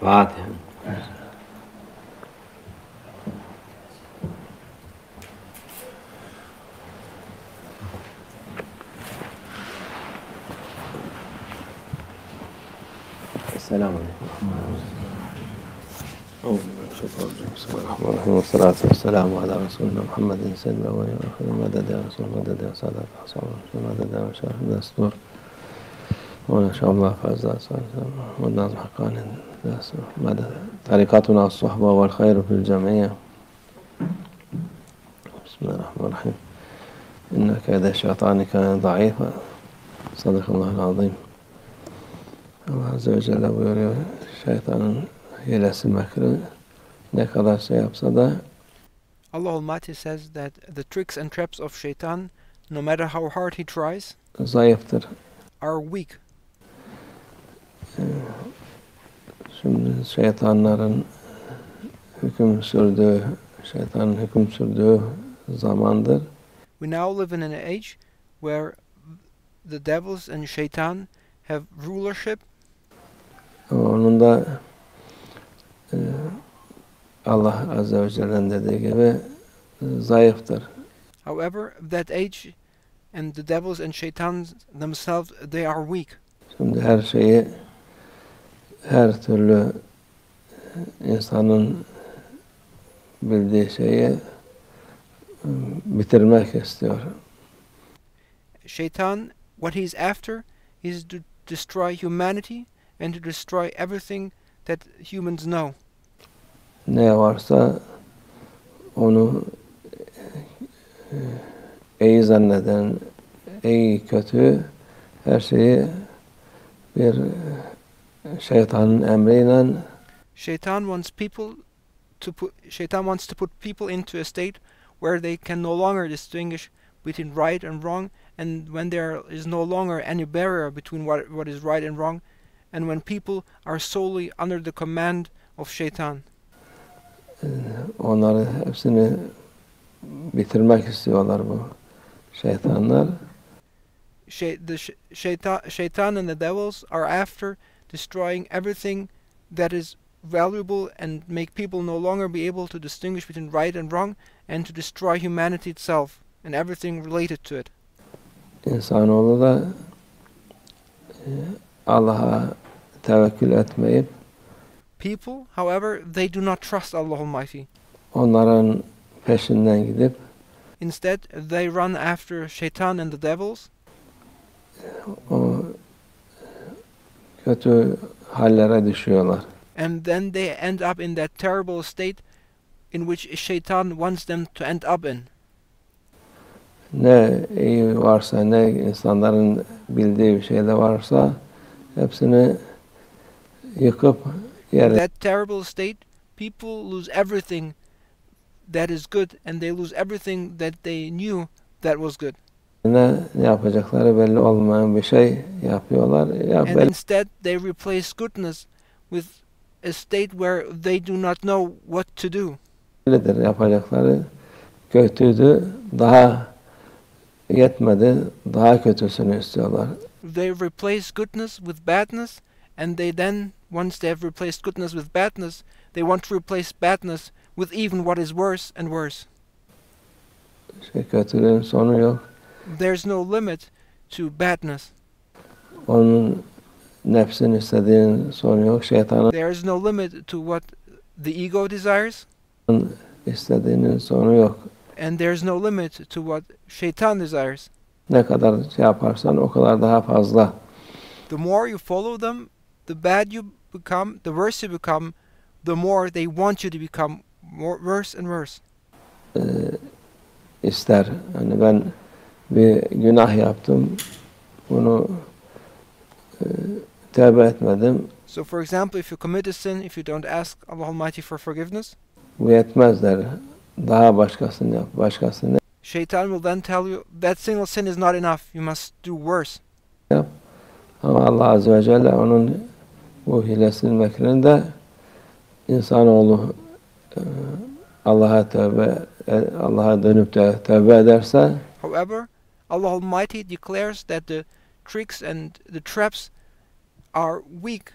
Fatiha. السلام عليكم. بسم الله الرحمن الرحيم والصلاة والسلام على رسولنا محمد سيد الأولين والآخرين مدد يا رسول مدد يا سادة أصحاب مدد يا مشارف الدستور وإن شاء الله فاز. والناس حقان بعد تعليقاتنا على الصحبة والخير في الجمعية. بسم الله الرحمن الرحيم. إنك إذا الشيطان كان ضعيفا. صدق الله العظيم. الله عز وجل يقول الشيطان هي لسمكر لك الله سيب Allah Almighty says that the tricks and traps of shaitan, no matter how hard he tries, are weak. Şimdi şeytanların hüküm sürdüğü, şeytanın hüküm sürdüğü zamandır. We now live in an age where the devils and shaitan have rulership, onun da e, Allah Azze ve Celle'nin dediği gibi zayıftır. However, that age and the devils and shaitans themselves, they are weak. Şimdi her şeyi her türlü insanın bildiği şeyi e, bitirmek istiyor. Shaitan, what he's after is to destroy humanity and to destroy everything that humans know. Ne varsa onu e, iyi zanneden, iyi kötü her şeyi bir şeytanın emriyle Shaitan wants people to put Shaitan wants to put people into a state where they can no longer distinguish between right and wrong and when there is no longer any barrier between what what is right and wrong and when people are solely under the command of Shaitan. onları hepsini bitirmek istiyorlar bu şeytanlar. Sha- the sh- shaitan, shaitan and the devils are after destroying everything that is valuable and make people no longer be able to distinguish between right and wrong and to destroy humanity itself and everything related to it. İnsanoğlu Allah'a tevekkül etmeyip People, however, they do not trust Allah Almighty. onların peşinden gidip Instead, they run after shaitan and the devils o kötü hallere düşüyorlar. and then they end up in that terrible state in which shaitan wants them to end up in. Ne iyi varsa ne insanların bildiği bir şey de varsa hepsini yıkıp In yere that terrible state, people lose everything that is good and they lose everything that they knew that was good. Ne, ne yapacakları belli olmayan bir şey yapıyorlar. Ya And belli instead, they replace goodness with a state where they do not know what to do. bellidir yapacakları. Kötüydü, daha yetmedi, daha kötüsünü istiyorlar. They replace goodness with badness, and they then, once they have replaced goodness with badness, they want to replace badness with even what is worse and worse. Şey, kötülüğün sonu yok. There's no limit to badness. Onun nefsin istediğin sonu yok. Şeytanın There is no limit to what the ego desires, istediğinin sonu yok. and there's no limit to what shaitan desires. Ne kadar şey yaparsan o kadar daha fazla. The more you follow them, the bad you become, the worse you become, the more they want you to become more worse and worse. ister. Hani ben bir günah yaptım. Bunu e, tövbe etmedim. So, for example, if you commit a sin, if you don't ask Allah Almighty for forgiveness, Bu yetmez der. Daha başkasını yap, başkasını Shaitan will then tell you that single sin is not enough. You must do worse. Ama Allah Azze ve Celle onun bu hilesinin mekrini de insanoğlu e, Allah'a tövbe e, Allah'a dönüp de tövbe ederse However, Allah Almighty declares that the tricks and the traps are weak,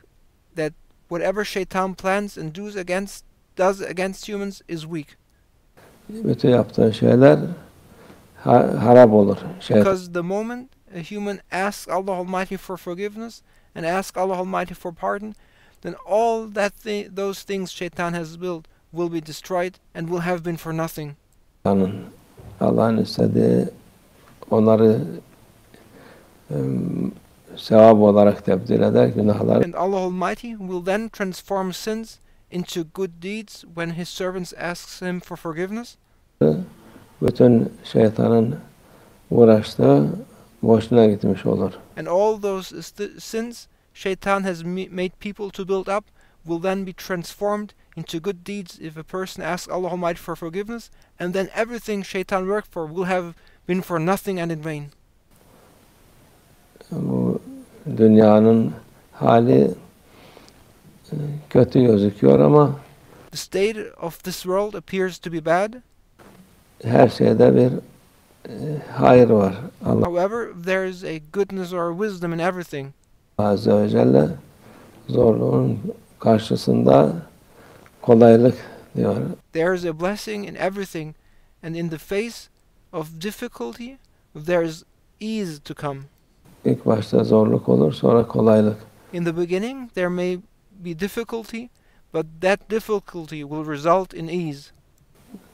that whatever shaitan plans and does against does against humans is weak. Bütün yaptığı şeyler ha- harap olur. Because the moment a human asks Allah Almighty for forgiveness and asks Allah Almighty for pardon, then all that thi- those things shaitan has built will be destroyed and will have been for nothing. Allah'ın istediği onları sevap olarak tebdil eder günahları And Allah Almighty will then transform sins into good deeds when His servants asks Him for forgiveness. bütün şeytanın uğraştığı boşuna gitmiş olur. And all those sins shaitan has made people to build up will then be transformed into good deeds if a person asks Allah Almighty for forgiveness, and then everything shaitan worked for will have been for nothing and in vain. Bu dünyanın hali kötü gözüküyor ama The state of this world appears to be bad. her şeyde bir hayır var. Allah However, there is a goodness or wisdom in everything. Azze ve Celle zorluğun karşısında kolaylık diyor. There is a blessing in everything, and in the face of difficulty, there is ease to come. İlk başta zorluk olur sonra kolaylık. In the beginning, there may be difficulty, but that difficulty will result in ease.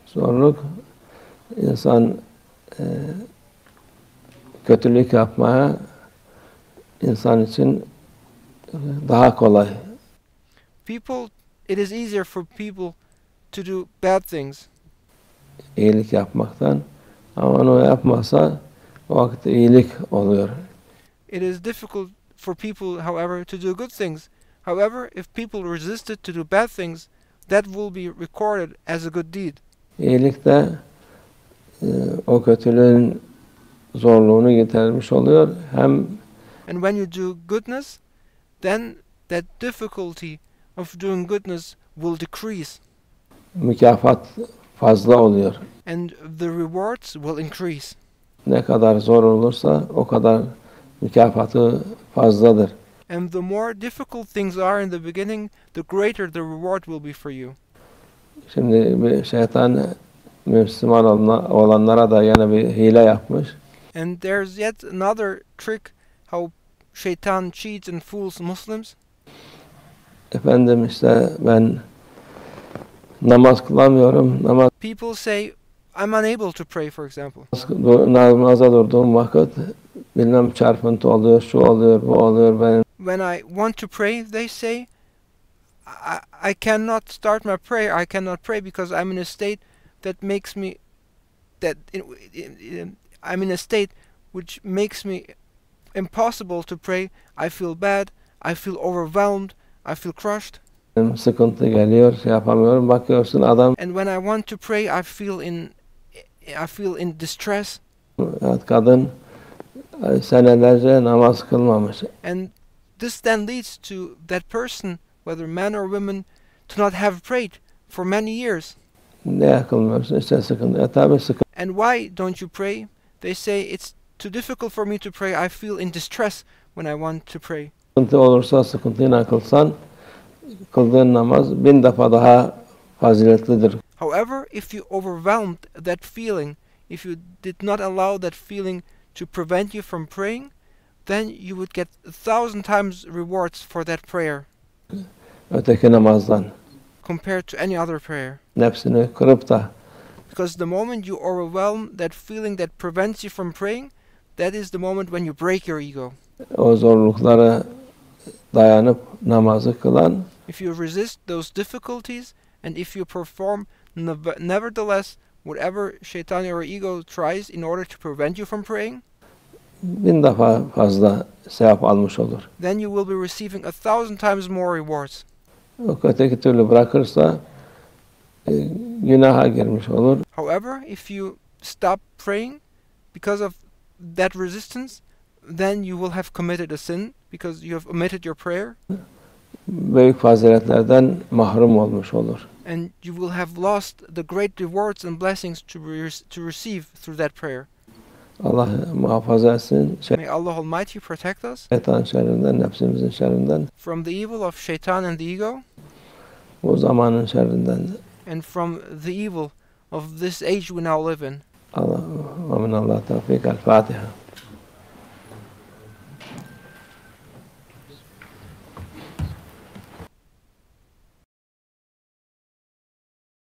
Zorluk insan e, kötülük yapmaya insan için daha kolay. People, it is easier for people to do bad things, iyilik yapmaktan ama onu o vakit iyilik oluyor. It is difficult for people, however, to do good things. However, if people resisted to do bad things, that will be recorded as a good deed. İyilik de e, o kötülüğün zorluğunu gidermiş oluyor. Hem And when you do goodness, then that difficulty of doing goodness will decrease, mükafat fazla oluyor. and the rewards will increase. Ne kadar zor olursa o kadar mükafatı fazladır. And the more difficult things are in the beginning, the greater the reward will be for you. Şimdi şeytan Müslüman olanlara da yine bir hile yapmış. And there's yet another trick how shaitan cheats and fools Muslims. Efendim işte ben namaz kılamıyorum. Namaz People say, I'm unable to pray, for example. namaza durduğum vakit bilmem çarpıntı oluyor, şu oluyor, bu oluyor. Ben When I want to pray, they say, I, I cannot start my prayer. I cannot pray because I'm in a state that makes me, that in, in, in- I'm in a state which makes me impossible to pray. I feel bad. I feel overwhelmed. I feel crushed. Sıkıntı geliyor, şey yapamıyorum. Bakıyorsun adam And when I want to pray, I feel in, I feel in distress. evet, kadın senelerce namaz kılmamış. And this then leads to that person, whether man or woman, to not have prayed for many years. Ne kılmıyorsun? İşte sıkıntı. E tabi And why don't you pray? They say it's too difficult for me to pray. I feel in distress when I want to pray. sıkıntı olursa sıkıntıyla kılsan kıldığın namaz bin defa daha faziletlidir. However, if you overwhelmed that feeling, if you did not allow that feeling to prevent you from praying, then you would get a thousand times rewards for that prayer Öteki namazdan. compared to any other prayer. Nefsini kırıp da Because the moment you overwhelm that feeling that prevents you from praying, that is the moment when you break your ego. o zorluklara dayanıp namazı kılan If you resist those difficulties and if you perform nev- nevertheless whatever shaitan or ego tries in order to prevent you from praying, bin defa fazla sevap almış olur. then you will be receiving a thousand times more rewards. Öteki türlü bırakırsa e, günaha girmiş olur. However, if you stop praying because of that resistance, then you will have committed a sin because you have omitted your prayer Büyük faziletlerden mahrum olmuş olur. and you will have lost the great rewards and blessings to, re- to receive through that prayer. Allah muhafaza etsin. May Allah Almighty protect us Şeytan şerrinden, nefsimizin şerrinden, from the evil of shaitan and the ego, bu zamanın şerrinden. and from the evil of this age we now live in. Allah ve minallah tevfik. El Fatiha.